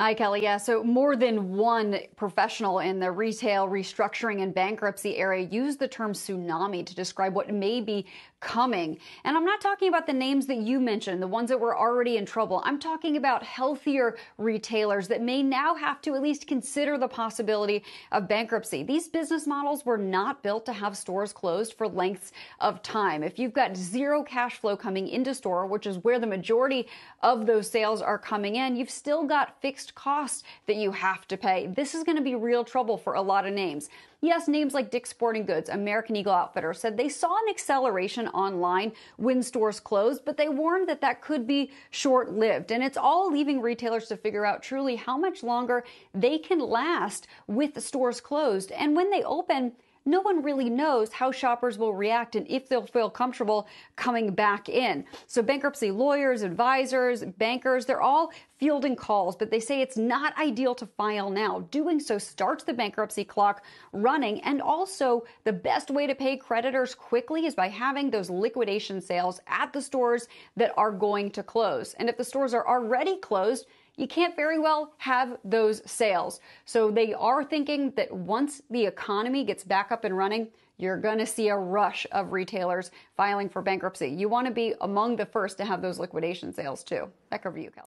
Hi, Kelly. Yeah, so more than one professional in the retail restructuring and bankruptcy area used the term tsunami to describe what may be coming. And I'm not talking about the names that you mentioned, the ones that were already in trouble. I'm talking about healthier retailers that may now have to at least consider the possibility of bankruptcy. These business models were not built to have stores closed for lengths of time. If you've got zero cash flow coming into store, which is where the majority of those sales are coming in, you've still got fixed fixed costs that you have to pay. This is going to be real trouble for a lot of names. Yes, names like Dick's Sporting Goods, American Eagle Outfitter said they saw an acceleration online when stores closed, but they warned that that could be short lived. And it's all leaving retailers to figure out truly how much longer they can last with the stores closed. And when they open, no one really knows how shoppers will react and if they'll feel comfortable coming back in. So bankruptcy lawyers, advisors, bankers, they're all fielding calls, but they say it's not ideal to file now. Doing so starts the bankruptcy clock running. And also the best way to pay creditors quickly is by having those liquidation sales at the stores that are going to close. And if the stores are already closed, you can't very well have those sales. So they are thinking that once the economy gets back up and running, you're going to see a rush of retailers filing for bankruptcy. You want to be among the first to have those liquidation sales too. Back over you, Kelly.